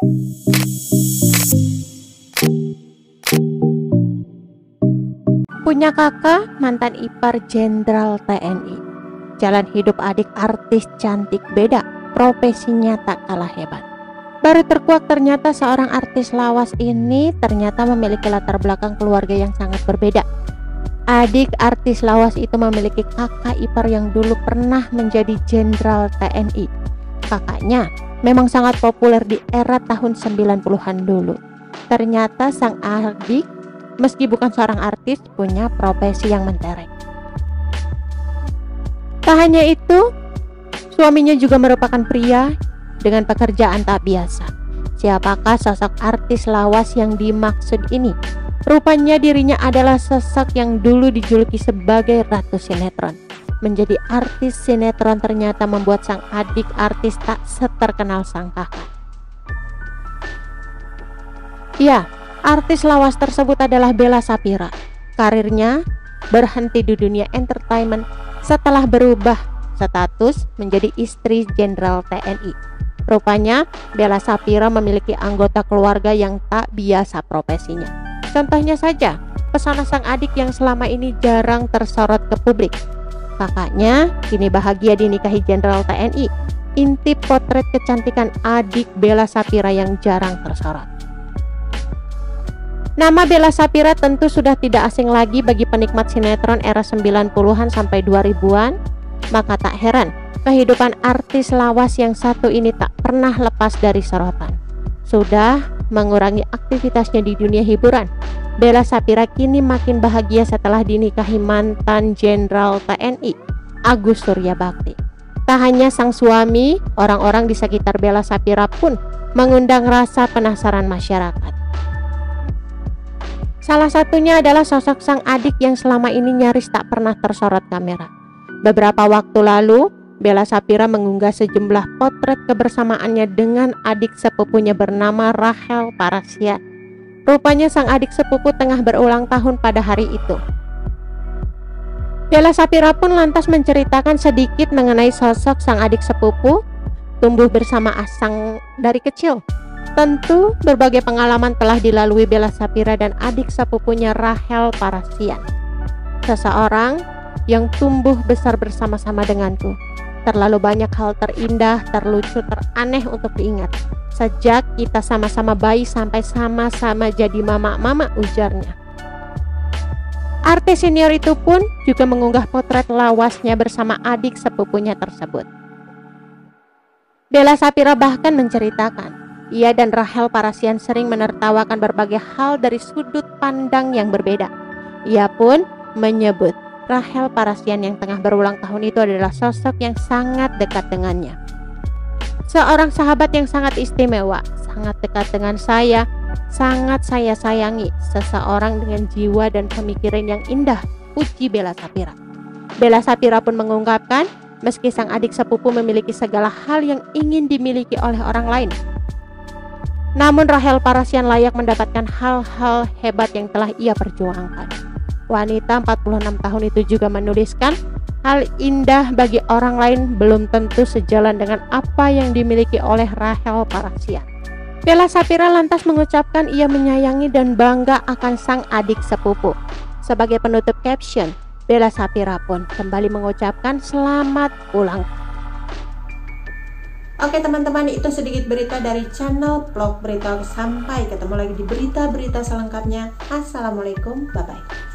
Punya kakak mantan ipar jenderal TNI. Jalan hidup adik artis cantik beda, profesinya tak kalah hebat. Baru terkuak ternyata seorang artis lawas ini ternyata memiliki latar belakang keluarga yang sangat berbeda. Adik artis lawas itu memiliki kakak ipar yang dulu pernah menjadi jenderal TNI. Kakaknya memang sangat populer di era tahun 90-an dulu. Ternyata sang adik meski bukan seorang artis, punya profesi yang mentereng. Tak hanya itu, suaminya juga merupakan pria dengan pekerjaan tak biasa. Siapakah sosok artis lawas yang dimaksud ini? Rupanya dirinya adalah sosok yang dulu dijuluki sebagai Ratu Sinetron. Menjadi artis sinetron ternyata membuat sang adik artis tak seterkenal sang kakak. Ya, Artis lawas tersebut adalah Bella Sapira. Karirnya berhenti di dunia entertainment setelah berubah status menjadi istri Jenderal TNI. Rupanya Bella Sapira memiliki anggota keluarga yang tak biasa profesinya. Contohnya saja, pesona sang adik yang selama ini jarang tersorot ke publik. Kakaknya kini bahagia dinikahi Jenderal TNI. Intip potret kecantikan adik Bella Sapira yang jarang tersorot. Nama Bella Sapira tentu sudah tidak asing lagi bagi penikmat sinetron era 90-an sampai 2000-an. Maka tak heran, kehidupan artis lawas yang satu ini tak pernah lepas dari sorotan. Sudah mengurangi aktivitasnya di dunia hiburan. Bella Sapira kini makin bahagia setelah dinikahi mantan Jenderal TNI, Agus Surya Bakti. Tak hanya sang suami, orang-orang di sekitar Bella Sapira pun mengundang rasa penasaran masyarakat. Salah satunya adalah sosok sang adik yang selama ini nyaris tak pernah tersorot kamera. Beberapa waktu lalu, Bella Sapira mengunggah sejumlah potret kebersamaannya dengan adik sepupunya bernama Rahel Parasia. Rupanya sang adik sepupu tengah berulang tahun pada hari itu. Bella Sapira pun lantas menceritakan sedikit mengenai sosok sang adik sepupu tumbuh bersama Asang dari kecil Tentu berbagai pengalaman telah dilalui Bella Sapira dan adik sepupunya Rahel Parasian. Seseorang yang tumbuh besar bersama-sama denganku. Terlalu banyak hal terindah, terlucu, teraneh untuk diingat. Sejak kita sama-sama bayi sampai sama-sama jadi mama-mama ujarnya. Artis senior itu pun juga mengunggah potret lawasnya bersama adik sepupunya tersebut. Bella Sapira bahkan menceritakan ia dan Rahel Parasian sering menertawakan berbagai hal dari sudut pandang yang berbeda. Ia pun menyebut Rahel Parasian yang tengah berulang tahun itu adalah sosok yang sangat dekat dengannya. Seorang sahabat yang sangat istimewa, sangat dekat dengan saya, sangat saya sayangi, seseorang dengan jiwa dan pemikiran yang indah, puji Bella Sapira. Bella Sapira pun mengungkapkan, meski sang adik sepupu memiliki segala hal yang ingin dimiliki oleh orang lain, namun Rahel Parasian layak mendapatkan hal-hal hebat yang telah ia perjuangkan. Wanita 46 tahun itu juga menuliskan, hal indah bagi orang lain belum tentu sejalan dengan apa yang dimiliki oleh Rahel Parasian. Bella Sapira lantas mengucapkan ia menyayangi dan bangga akan sang adik sepupu. Sebagai penutup caption, Bella Sapira pun kembali mengucapkan selamat ulang Oke teman-teman itu sedikit berita dari channel vlog berita sampai ketemu lagi di berita-berita selengkapnya Assalamualaikum bye bye